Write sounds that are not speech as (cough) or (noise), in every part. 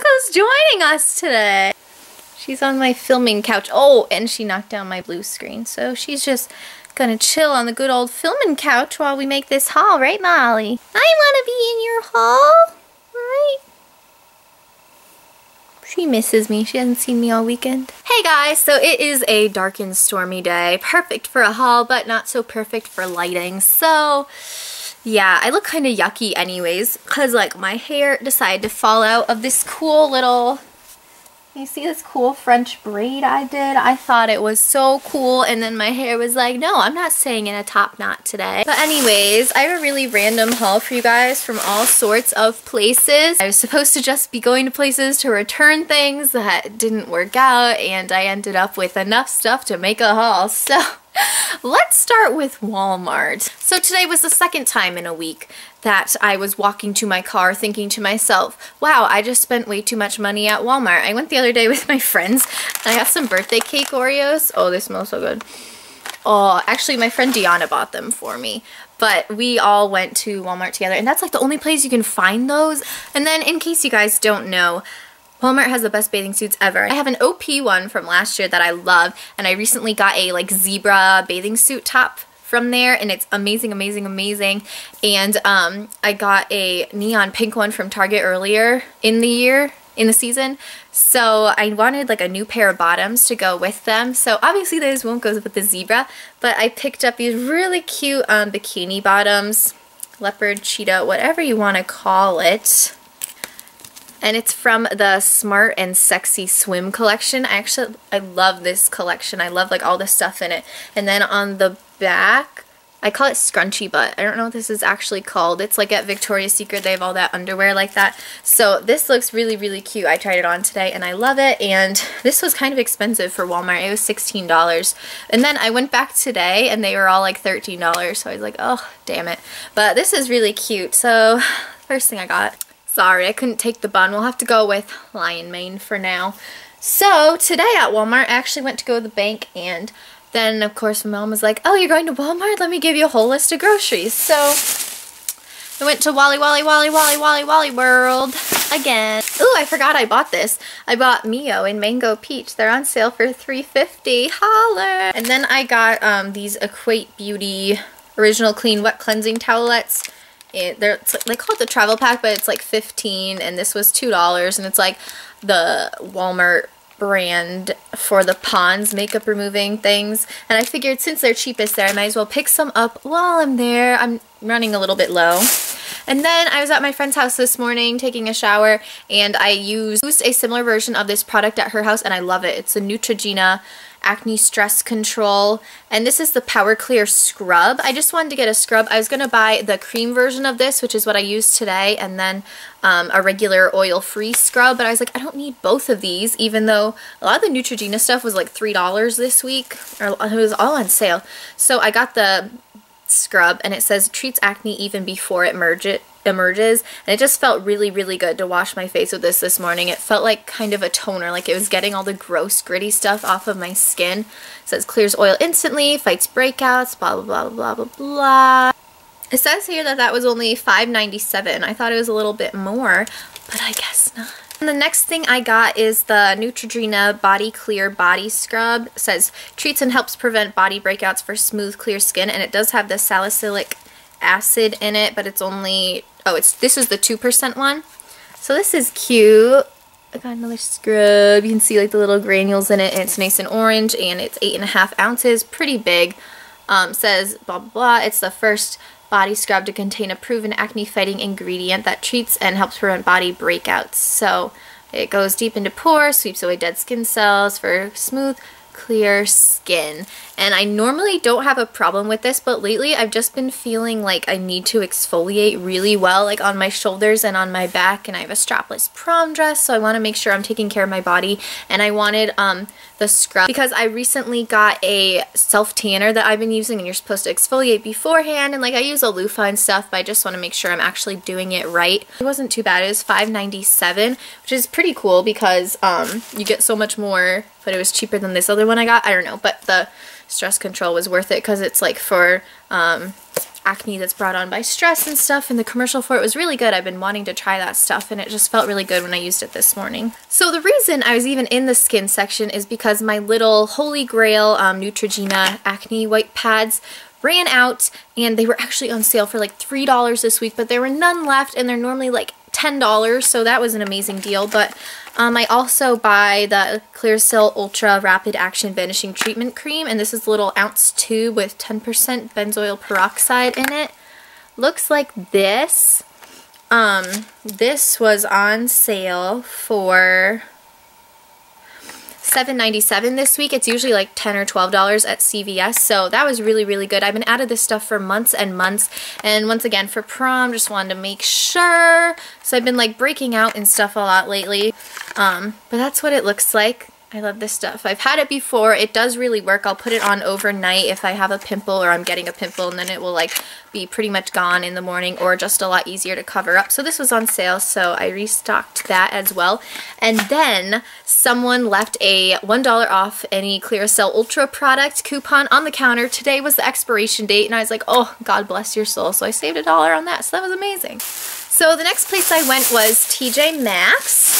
look who's joining us today. She's on my filming couch. Oh, and she knocked down my blue screen. So she's just gonna chill on the good old filming couch while we make this haul, right, Molly? I wanna be in your haul, right? She misses me. She hasn't seen me all weekend. Hey guys, so it is a dark and stormy day. Perfect for a haul, but not so perfect for lighting. So, yeah, I look kind of yucky anyways, because like my hair decided to fall out of this cool little you see this cool French braid I did? I thought it was so cool and then my hair was like, no, I'm not staying in a top knot today. But anyways, I have a really random haul for you guys from all sorts of places. I was supposed to just be going to places to return things that didn't work out and I ended up with enough stuff to make a haul. (laughs) So Let's start with Walmart. So today was the second time in a week that I was walking to my car thinking to myself, wow, I just spent way too much money at Walmart. I went the other day with my (laughs) friends and I got some birthday cake Oreos. Oh, they smell so good. Oh, actually my friend Deanna bought them for me. But we all went to Walmart together and that's like the only place you can find those. And then in case you guys don't know, Walmart has the best bathing suits ever. I have an OP one from last year that I love and I recently got a like zebra bathing suit top from there and it's amazing amazing amazing and um, I got a neon pink one from Target earlier in the year in the season so I wanted like a new pair of bottoms to go with them so obviously those won't go with the zebra but I picked up these really cute um, bikini bottoms leopard cheetah whatever you want to call it and it's from the Smart and Sexy Swim collection. I actually, I love this collection. I love like all the stuff in it. And then on the back, I call it scrunchy butt. I don't know what this is actually called. It's like at Victoria's Secret, they have all that underwear like that. So this looks really, really cute. I tried it on today and I love it. And this was kind of expensive for Walmart. It was $16. And then I went back today and they were all like $13. So I was like, oh, damn it. But this is really cute. So first thing I got Sorry, I couldn't take the bun. We'll have to go with lion mane for now. So, today at Walmart, I actually went to go to the bank and then, of course, my mom was like, oh, you're going to Walmart? Let me give you a whole list of groceries. So, I went to Wally Wally Wally Wally Wally Wally World again. Ooh, I forgot I bought this. I bought Mio in Mango Peach. They're on sale for $3.50. Holler! And then I got um, these Equate Beauty Original Clean Wet Cleansing Towelettes it, they're they call it the travel pack, but it's like 15 and this was $2 and it's like the Walmart brand for the Pond's makeup removing things. And I figured since they're cheapest there, I might as well pick some up while I'm there. I'm running a little bit low. And then I was at my friend's house this morning taking a shower and I used a similar version of this product at her house and I love it. It's a Neutrogena acne stress control and this is the power clear scrub I just wanted to get a scrub I was gonna buy the cream version of this which is what I used today and then um, a regular oil free scrub but I was like I don't need both of these even though a lot of the Neutrogena stuff was like three dollars this week or it was all on sale so I got the scrub and it says treats acne even before it merges emerges. And it just felt really really good to wash my face with this this morning. It felt like kind of a toner like it was getting all the gross gritty stuff off of my skin. So it says clears oil instantly fights breakouts blah blah blah blah blah blah. It says here that that was only $5.97 I thought it was a little bit more but I guess not and the next thing I got is the Neutrogena Body Clear Body Scrub. It says treats and helps prevent body breakouts for smooth, clear skin, and it does have the salicylic acid in it, but it's only, oh, it's this is the 2% one. So this is cute. I got another scrub. You can see like the little granules in it, and it's nice and orange, and it's eight and a half ounces, pretty big. Um, says blah blah blah. It's the first body scrub to contain a proven acne fighting ingredient that treats and helps prevent body breakouts. So it goes deep into pores, sweeps away dead skin cells for smooth, clear skin. And I normally don't have a problem with this, but lately I've just been feeling like I need to exfoliate really well, like on my shoulders and on my back. And I have a strapless prom dress, so I want to make sure I'm taking care of my body. And I wanted um, the scrub because I recently got a self-tanner that I've been using and you're supposed to exfoliate beforehand. And like I use a loofah and stuff, but I just want to make sure I'm actually doing it right. It wasn't too bad. It was $5.97, which is pretty cool because um, you get so much more, but it was cheaper than this other one I got. I don't know, but the stress control was worth it because it's like for um, acne that's brought on by stress and stuff and the commercial for it was really good. I've been wanting to try that stuff and it just felt really good when I used it this morning. So the reason I was even in the skin section is because my little Holy Grail um, Neutrogena acne white pads ran out and they were actually on sale for like $3 this week but there were none left and they're normally like $10 so that was an amazing deal. But um, I also buy the Clearasil Ultra Rapid Action Vanishing Treatment Cream and this is a little ounce tube with 10% benzoyl peroxide in it. Looks like this. Um, this was on sale for $7.97 this week. It's usually like 10 or $12 at CVS, so that was really, really good. I've been out of this stuff for months and months, and once again, for prom, just wanted to make sure. So I've been like breaking out and stuff a lot lately, um, but that's what it looks like. I love this stuff. I've had it before. It does really work. I'll put it on overnight if I have a pimple or I'm getting a pimple and then it will like be pretty much gone in the morning or just a lot easier to cover up. So this was on sale so I restocked that as well. And then someone left a $1 off any Clearasil Ultra product coupon on the counter. Today was the expiration date and I was like, oh, God bless your soul. So I saved a dollar on that. So that was amazing. So the next place I went was TJ Maxx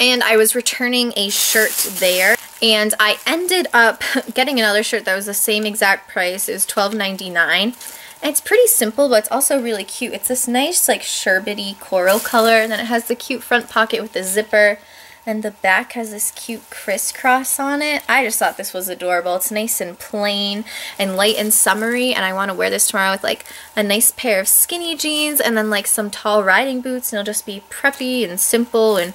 and I was returning a shirt there and I ended up (laughs) getting another shirt that was the same exact price. It was $12.99. It's pretty simple, but it's also really cute. It's this nice, like, sherbety coral color, and then it has the cute front pocket with the zipper, and the back has this cute crisscross on it. I just thought this was adorable. It's nice and plain and light and summery, and I want to wear this tomorrow with, like, a nice pair of skinny jeans and then, like, some tall riding boots, and it'll just be preppy and simple and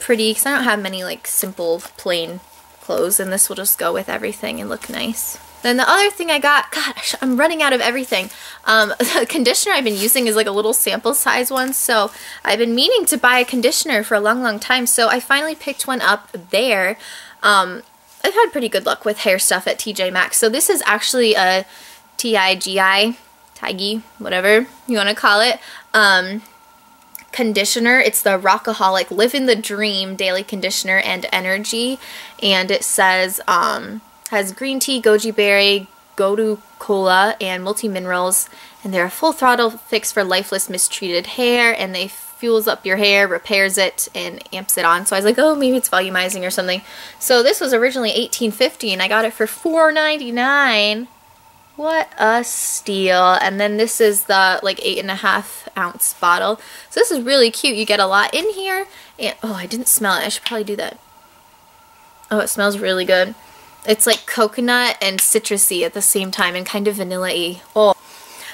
pretty because I don't have many like simple plain clothes and this will just go with everything and look nice. Then the other thing I got, gosh, I'm running out of everything. Um, (laughs) the conditioner I've been using is like a little sample size one, so I've been meaning to buy a conditioner for a long, long time, so I finally picked one up there. Um, I've had pretty good luck with hair stuff at TJ Maxx. So this is actually a T-I-G-I, Tiggy, whatever you want to call it. Um, conditioner. It's the Rockaholic Live in the Dream Daily Conditioner and Energy. And it says, um, has green tea, goji berry, gotu kola, and multi-minerals. And they're a full throttle fix for lifeless, mistreated hair. And they fuels up your hair, repairs it, and amps it on. So I was like, oh, maybe it's volumizing or something. So this was originally $18.50 and I got it for $4.99. What a steal. And then this is the like eight and a half ounce bottle. So this is really cute. You get a lot in here. And oh, I didn't smell it. I should probably do that. Oh, it smells really good. It's like coconut and citrusy at the same time and kind of vanilla-y. Oh.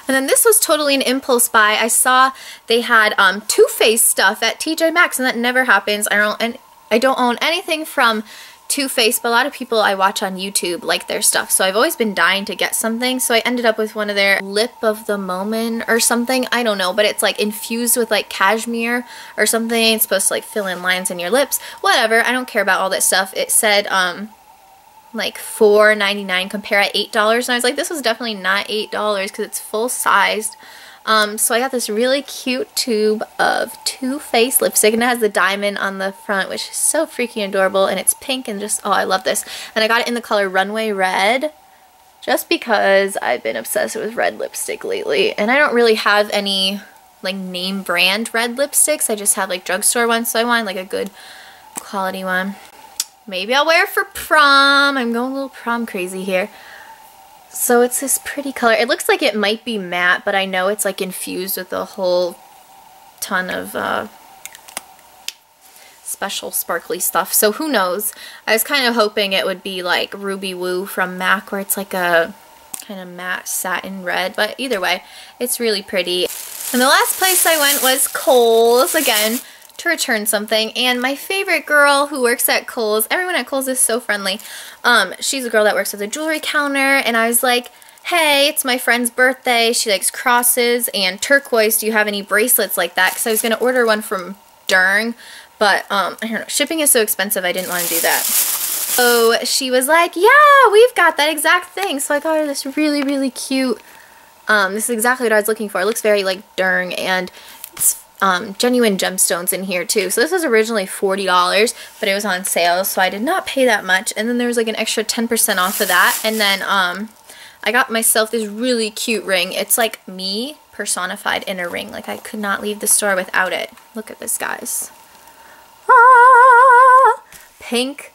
And then this was totally an impulse buy. I saw they had um, Too Faced stuff at TJ Maxx and that never happens. I don't and I don't own anything from too Faced, but a lot of people I watch on YouTube like their stuff. So I've always been dying to get something. So I ended up with one of their Lip of the Moment or something. I don't know, but it's like infused with like cashmere or something. It's supposed to like fill in lines in your lips. Whatever. I don't care about all that stuff. It said um like $4.99 compare at $8 and I was like this was definitely not $8 because it's full sized. Um, so I got this really cute tube of Too Faced lipstick and it has the diamond on the front which is so freaking adorable and it's pink and just, oh I love this. And I got it in the color Runway Red just because I've been obsessed with red lipstick lately and I don't really have any like name brand red lipsticks. I just have like drugstore ones so I wanted like a good quality one. Maybe I'll wear it for prom. I'm going a little prom crazy here. So it's this pretty color. It looks like it might be matte, but I know it's like infused with a whole ton of uh, special sparkly stuff. So who knows? I was kind of hoping it would be like Ruby Woo from MAC where it's like a kind of matte satin red. But either way, it's really pretty. And the last place I went was Kohl's. Again, to return something. And my favorite girl who works at Kohl's, everyone at Kohl's is so friendly. Um, she's a girl that works at the jewelry counter. And I was like, hey, it's my friend's birthday. She likes crosses and turquoise. Do you have any bracelets like that? Because I was going to order one from Dern. But um, I don't know. Shipping is so expensive. I didn't want to do that. So she was like, yeah, we've got that exact thing. So I got her this really, really cute um, this is exactly what I was looking for. It looks very like Dern and it's um, genuine gemstones in here too. So this was originally $40, but it was on sale, so I did not pay that much. And then there was like an extra 10% off of that. And then um, I got myself this really cute ring. It's like me personified in a ring. Like I could not leave the store without it. Look at this, guys. Ah, pink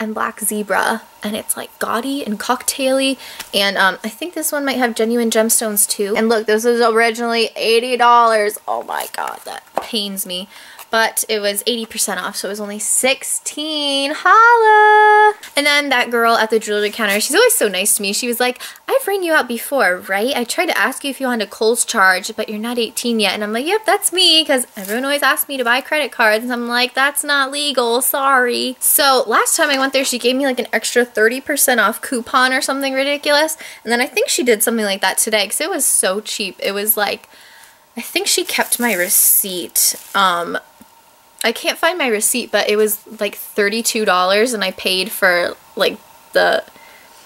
and black zebra and it's like gaudy and cocktaily and um, I think this one might have genuine gemstones too and look this was originally $80 oh my god that pains me but it was 80% off, so it was only 16 Holla! And then that girl at the jewelry counter, she's always so nice to me. She was like, I've rang you out before, right? I tried to ask you if you wanted a Kohl's charge, but you're not 18 yet. And I'm like, yep, that's me, because everyone always asks me to buy credit cards. And I'm like, that's not legal, sorry. So last time I went there, she gave me like an extra 30% off coupon or something ridiculous. And then I think she did something like that today, because it was so cheap. It was like, I think she kept my receipt. Um, I can't find my receipt, but it was like $32 and I paid for like the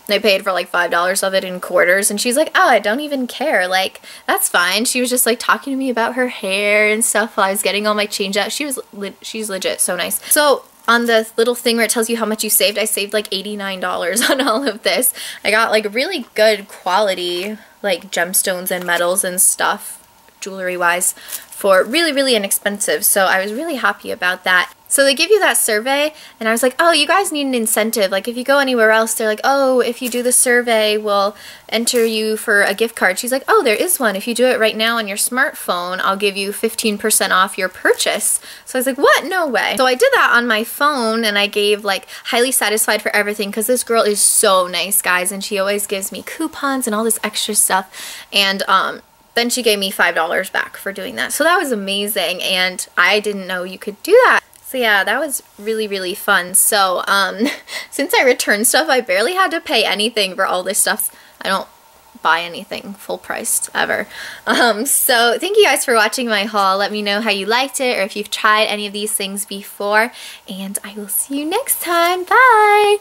I paid for like $5 of it in quarters and she's like, "Oh, I don't even care. Like, that's fine." She was just like talking to me about her hair and stuff while I was getting all my change out. She was she's legit so nice. So, on the little thing where it tells you how much you saved, I saved like $89 (laughs) on all of this. I got like really good quality like gemstones and metals and stuff jewelry wise for really, really inexpensive. So I was really happy about that. So they give you that survey and I was like, oh, you guys need an incentive. Like if you go anywhere else, they're like, oh, if you do the survey, we'll enter you for a gift card. She's like, oh, there is one. If you do it right now on your smartphone, I'll give you 15% off your purchase. So I was like, what? No way. So I did that on my phone and I gave like highly satisfied for everything because this girl is so nice, guys. And she always gives me coupons and all this extra stuff. And um, then she gave me $5 back for doing that. So that was amazing and I didn't know you could do that. So yeah, that was really, really fun. So um, (laughs) since I returned stuff, I barely had to pay anything for all this stuff. I don't buy anything full priced ever. (laughs) Um, so thank you guys for watching my haul. Let me know how you liked it or if you've tried any of these things before. And I will see you next time. Bye!